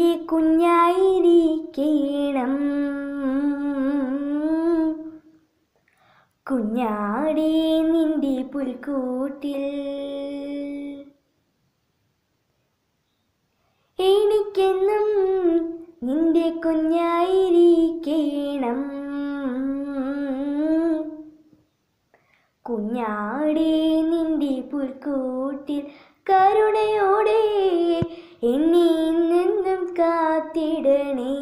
നിന്റെ കുഞ്ഞായിരിക്കണം കുഞ്ഞാടി നിന്റെ പുൽക്കൂട്ടിൽ. എനിക്കെന്നും നിന്റെ കുഞ്ഞായിരിക്കണം കുഞ്ഞാടി നിന്റെ പുൽക്കൂട്ടിൽ കരുണയോടെ എന്നീ കാത്തിടണേ.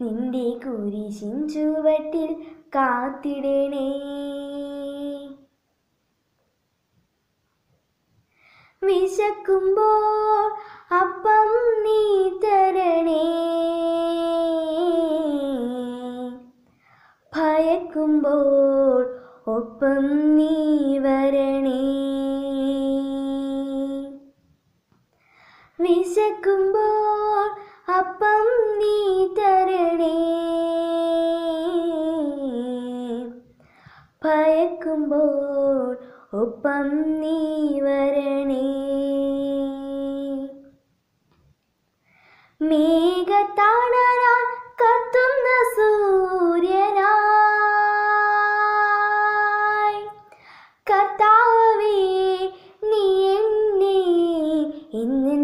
നിന്റെ കുരിശിൻ ചുവട്ടിൽ കാത്തിടണേ. വിശക്കുമ്പോൾ അപ്പം നീ തരണേ. ഭയക്കുമ്പോൾ ഒപ്പം നീ വരണേ. വിശക്കുമ്പോൾ അപ്പം നീ തരണേ. ഭയക്കുമ്പോൾ ഒപ്പം നീ വരണേ. മേഘത്താണരാൻ കത്തുന്ന സൂര്യനായി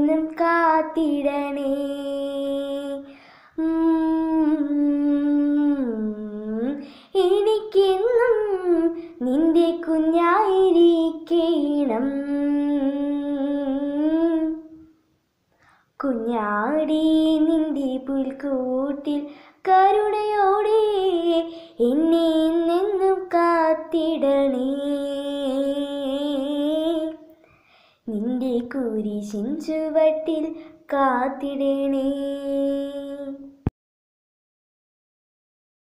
എന്നെന്നും കാത്തിടണേ. എനിക്കെന്നും നിന്റെ കുഞ്ഞായിരിക്കണം. കുഞ്ഞാടി നിന്റെ പുൽക്കൂട്ടിൽ കരുണയോടെ എന്നെ നിന്നും കാത്തിടണേ. കുരിശിൻ ചുവട്ടിൽ കാത്തിടണേ.